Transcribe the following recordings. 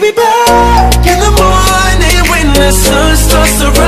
Be back in the morning when the sun starts to rise.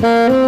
Música